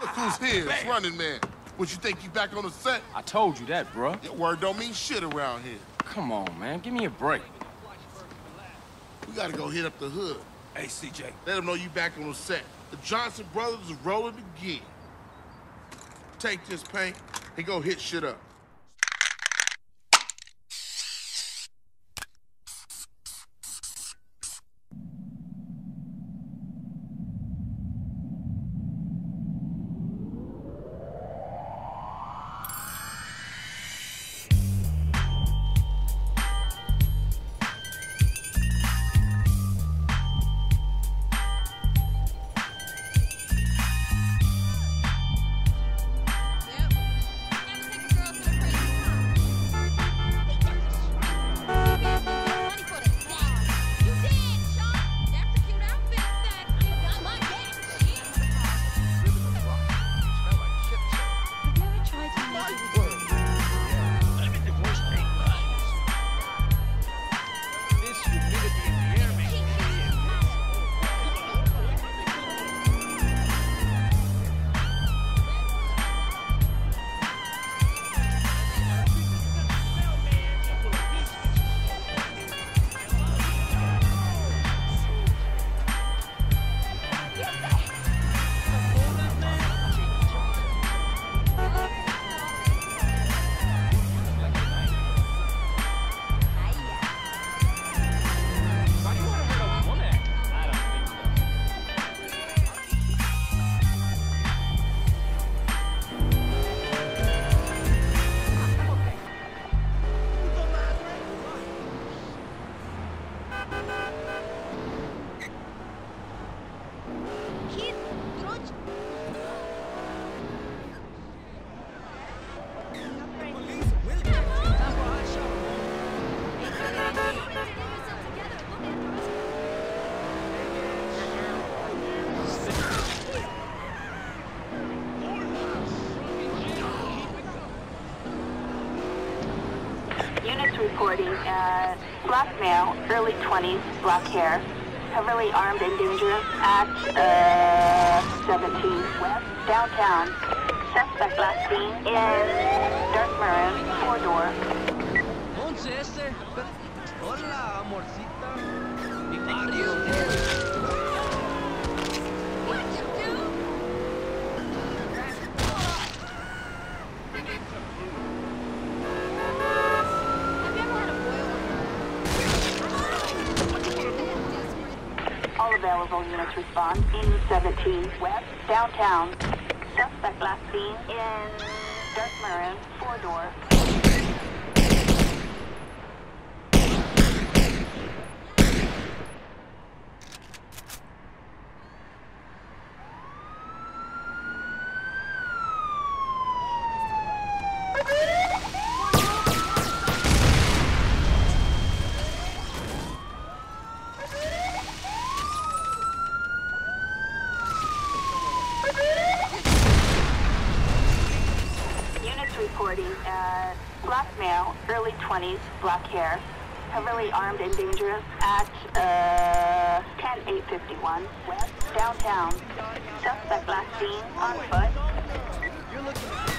Look who's here, it's Running Man. What, you think you back on the set? I told you that, bruh. Your word don't mean shit around here. Come on, man. Give me a break. We gotta go hit up the hood. Hey, CJ. Let them know you back on the set. The Johnson brothers is rolling again. Take this paint and go hit shit up. Uh, black male, early 20s, black hair, heavily armed and dangerous at uh, 17 West, downtown. Suspect last seen in dark maroon, four-door. Once ese. Hola, amorcita. Mi barrio. Available units respond in 17 West, downtown. Suspect last seen in dark maroon, four-door. Units reporting uh, black male, early 20s, black hair, heavily armed and dangerous at uh, 10851 West, downtown. Suspect last seen on foot.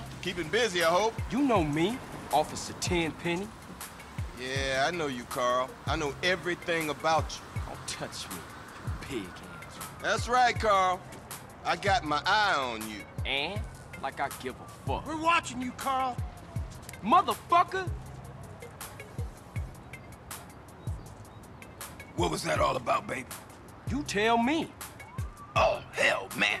Carl. Keeping busy, I hope. You know me, Officer Tenpenny. Yeah, I know you, Carl. I know everything about you. Don't touch me, you pig hands. That's right, Carl. I got my eye on you. And, like I give a fuck. We're watching you, Carl. Motherfucker! What was that all about, baby? You tell me. Oh, hell, man.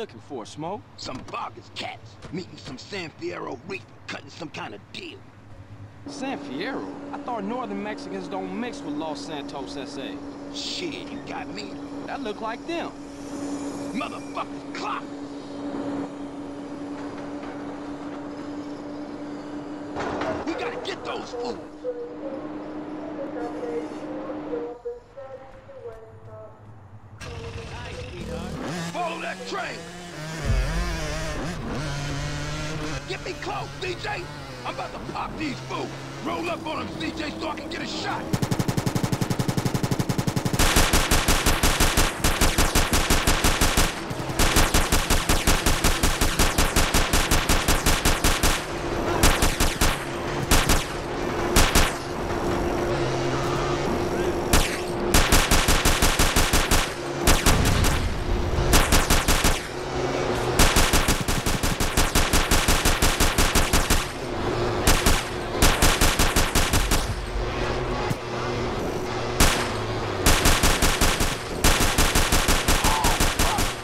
Looking for, Smoke? Some bogus cats meeting some San Fierro Rifa, cutting some kind of deal. San Fierro? I thought northern Mexicans don't mix with Los Santos S.A. Shit, you got me. That look like them. Motherfucking clock! We gotta get those fools! Follow that train! Get me close, CJ! I'm about to pop these fools! Roll up on them, CJ, so I can get a shot!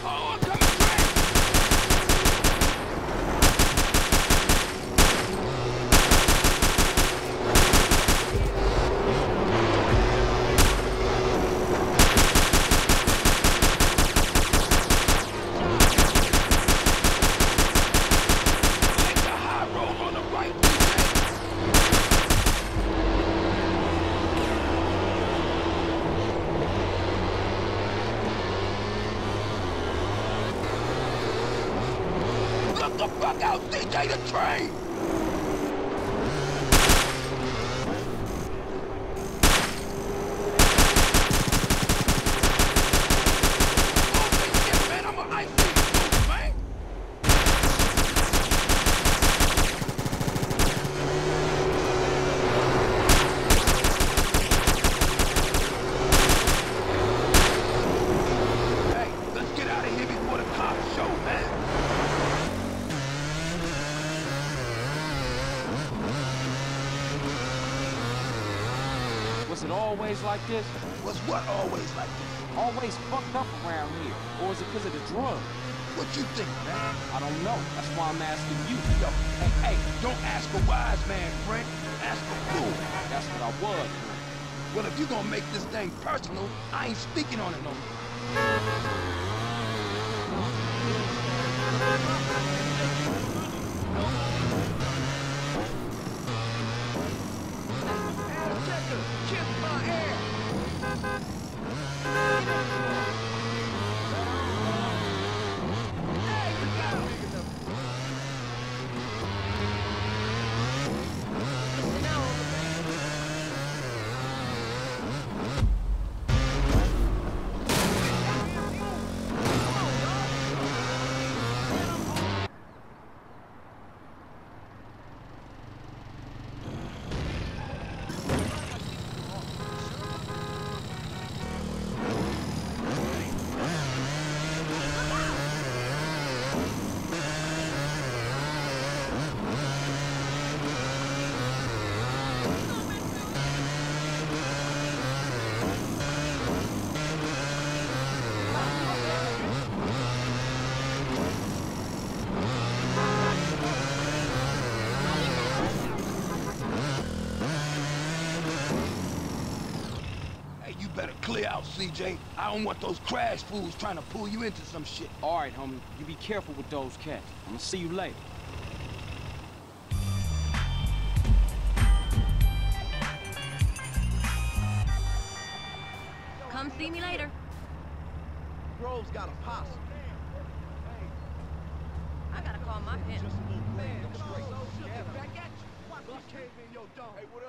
Oh, I'm coming train! Take the high road on the right, CJ. Look the fuck out, CJ, the train! it always like this? Was what always like this? Always fucked up around here. Or is it because of the drugs? What you think, man? I don't know. That's why I'm asking you. Yo, hey, hey, don't ask a wise man, friend. Ask a fool. That's what I was, Well, if you gonna make this thing personal, I ain't speaking on it no more. Out, CJ. I don't want those crash fools trying to pull you into some shit. All right, homie. You be careful with those cats. I'm gonna see you later. Come see me later. Grove's got a posse. I gotta call my pen. Man, back at you. Watch me cave in your dome. Hey, what